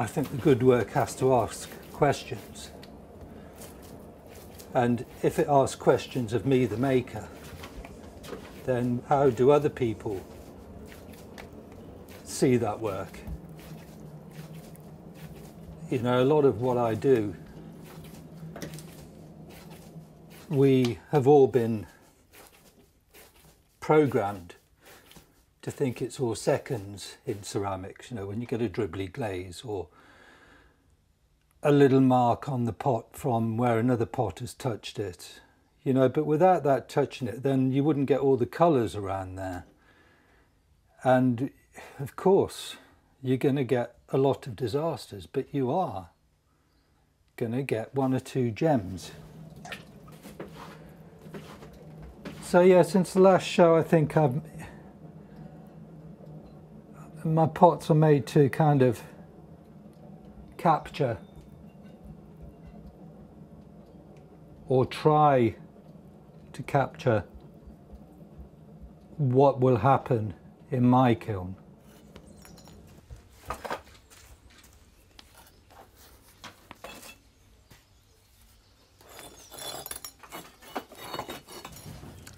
I think the good work has to ask questions. And if it asks questions of me, the maker, then how do other people see that work? You know, a lot of what I do, we have all been programmed to think it's all seconds in ceramics, you know, when you get a dribbly glaze or a little mark on the pot from where another pot has touched it, you know, but without that touching it, then you wouldn't get all the colours around there. And of course, you're going to get a lot of disasters, but you are going to get one or two gems. So yeah, since the last show, I think I've my pots are made to kind of capture or try to capture what will happen in my kiln.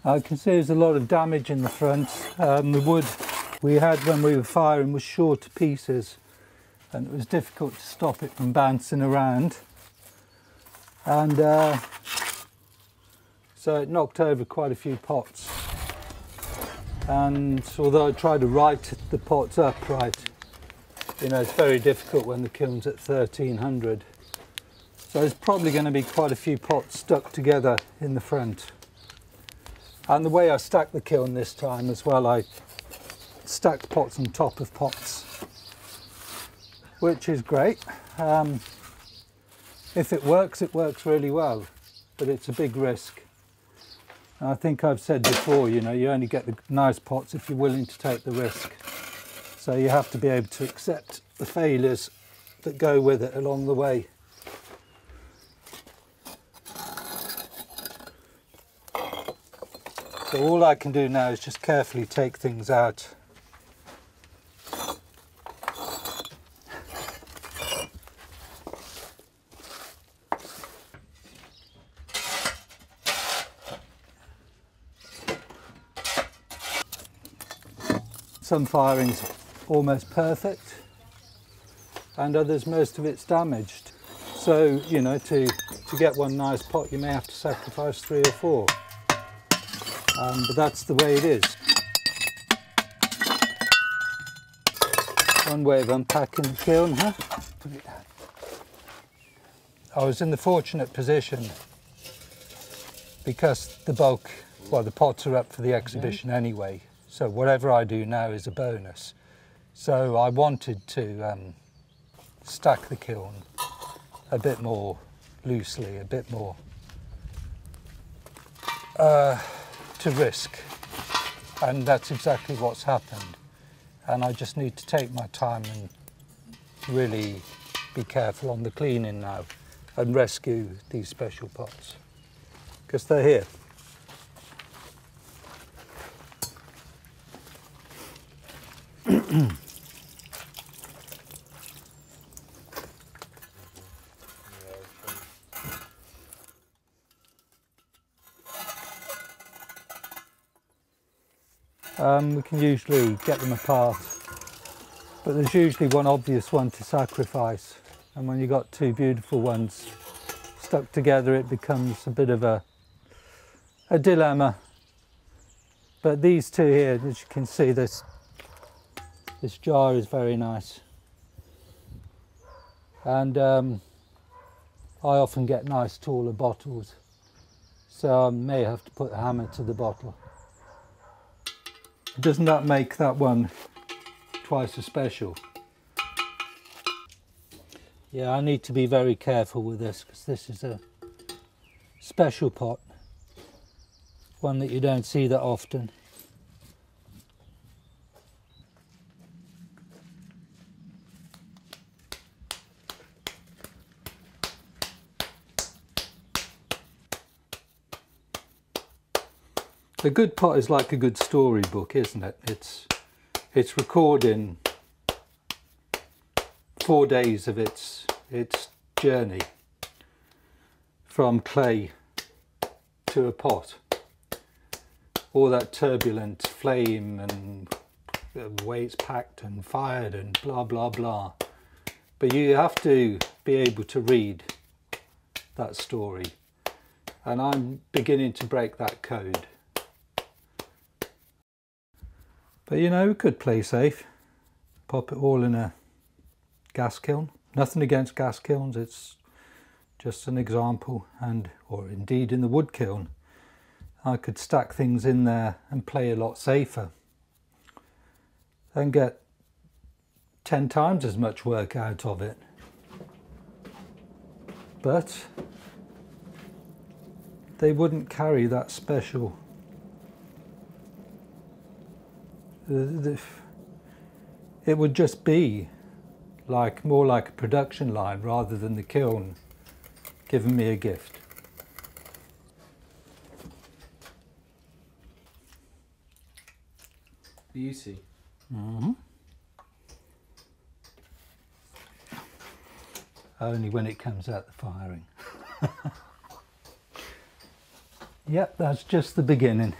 I can see there's a lot of damage in the front. Um, the wood we had when we were firing was short to pieces and it was difficult to stop it from bouncing around. And uh, so it knocked over quite a few pots. And although I tried to right the pots upright, you know, it's very difficult when the kiln's at 1300. So there's probably going to be quite a few pots stuck together in the front. And the way I stacked the kiln this time as well, I stacked pots on top of pots, which is great. Um, if it works, it works really well, but it's a big risk. I think I've said before, you know, you only get the nice pots if you're willing to take the risk. So you have to be able to accept the failures that go with it along the way. So all I can do now is just carefully take things out. Some firing's almost perfect and others most of it's damaged. So, you know, to, to get one nice pot you may have to sacrifice three or four um, but that's the way it is. One way of unpacking the kiln, huh? I was in the fortunate position because the bulk, well, the pots are up for the exhibition anyway, so whatever I do now is a bonus. So I wanted to um, stack the kiln a bit more loosely, a bit more uh, to risk. And that's exactly what's happened. And I just need to take my time and really be careful on the cleaning now and rescue these special pots because they're here. um, we can usually get them apart. But there's usually one obvious one to sacrifice. And when you've got two beautiful ones stuck together, it becomes a bit of a, a dilemma. But these two here, as you can see, this, this jar is very nice. And um, I often get nice taller bottles. So I may have to put a hammer to the bottle. Doesn't that make that one twice as special? Yeah, I need to be very careful with this because this is a special pot. One that you don't see that often. A good pot is like a good storybook, isn't it? It's it's recording four days of its its journey from clay to a pot. All that turbulent flame and the way it's packed and fired and blah blah blah. But you have to be able to read that story. And I'm beginning to break that code. But you know, we could play safe. Pop it all in a gas kiln. Nothing against gas kilns, it's just an example. And, or indeed in the wood kiln, I could stack things in there and play a lot safer. And get 10 times as much work out of it. But they wouldn't carry that special it would just be like more like a production line rather than the kiln giving me a gift. Beauty. Mm -hmm. Only when it comes out the firing. yep, that's just the beginning.